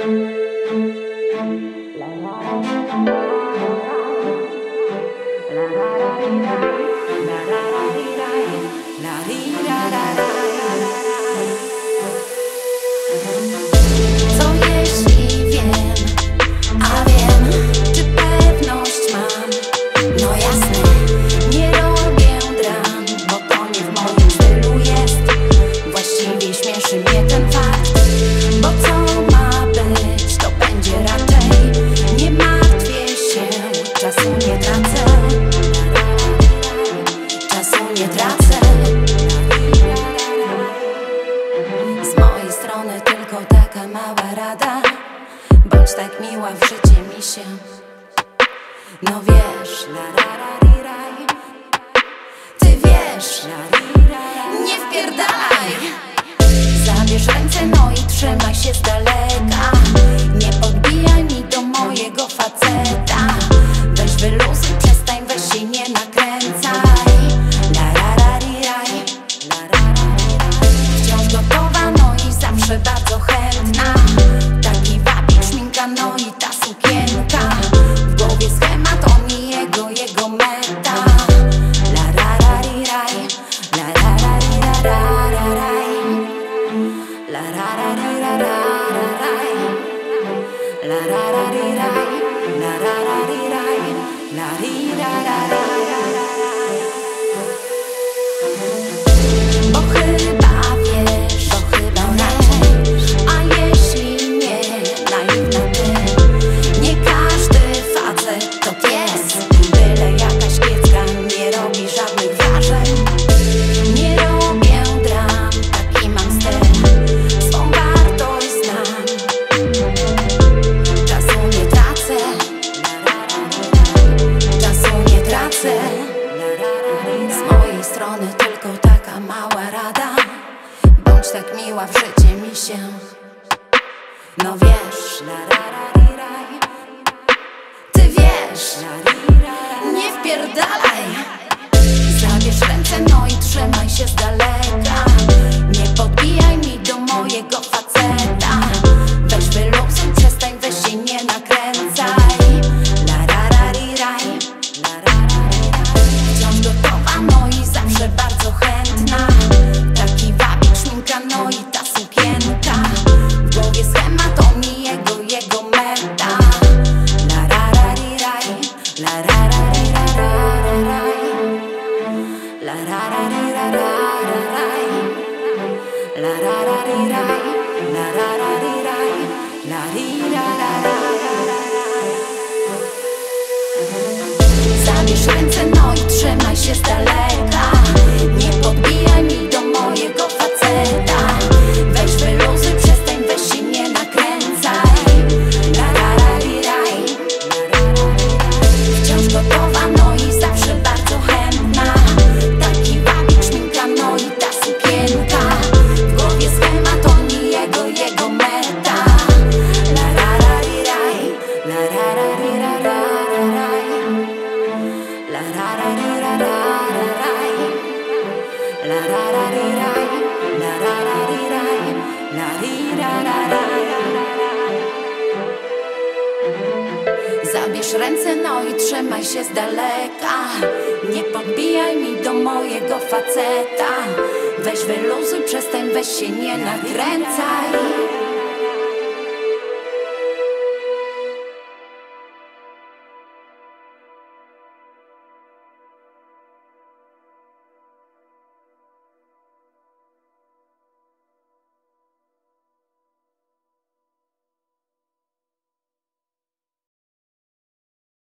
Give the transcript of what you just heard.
La la la la la la być tak miła w życie mi się. No wiesz, la ra ra ri raj Ty wiesz, la ri ra. Nie wpierdalaj. tak miła w życie mi się. No wiesz, la ra ra ri raj Ty wiesz, la ri ra. Nie wpierdalaj. Zabierz ręce, no i trzymaj się z daleka. la ra ra ra ra ra ra la ra ra ra ra Zabierz ręce, no i trzymaj się z daleka. Nie podbijaj mi do mojego faceta. Weź wyluzuj, przestań, weź się nie nakręcaj.